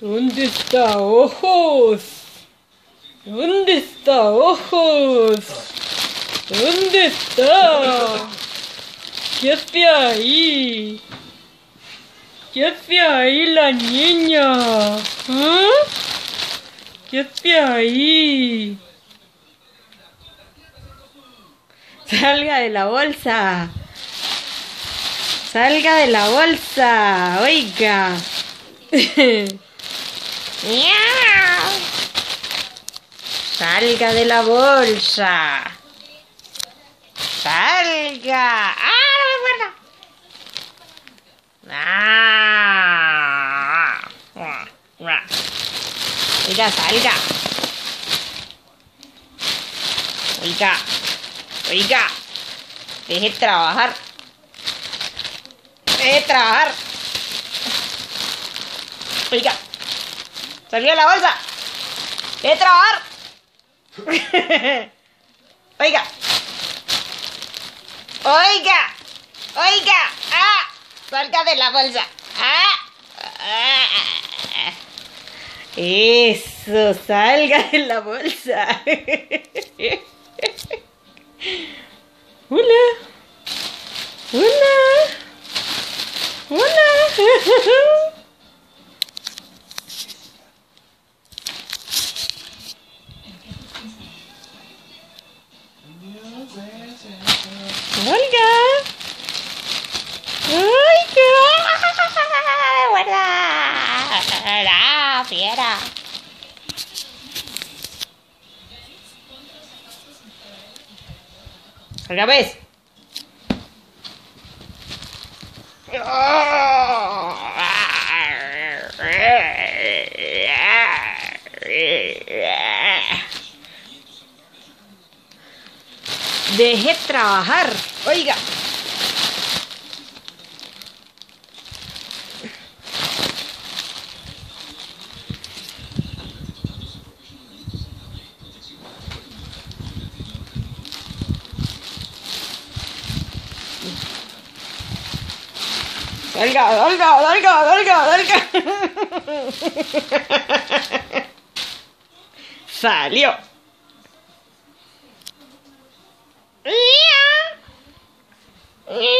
¿Dónde está ojos? ¿Dónde está ojos? ¿Dónde está? ¿Qué hace ahí? ¿Qué hace ahí la niña? ¿Ah? ¿Qué hace ahí? Salga de la bolsa. Salga de la bolsa. Oiga. Salga de la bolsa. Salga. ¡Ah, no me muerda! ¡Ah! Oiga, salga. Oiga. Oiga. Deje trabajar. Deje trabajar. Oiga. Salió la bolsa. Deje trabajar. Oiga. Oiga. Oiga. Ah. Salga de la bolsa. Ah. Ah. Eso, salga de la bolsa. Hola. Hola. Hola. Olga. Olga. Guarda. La fiera. Salga, pues. Deje trabajar. Oiga. Salga, salga, salga, salga, salga. Salió. Yeah.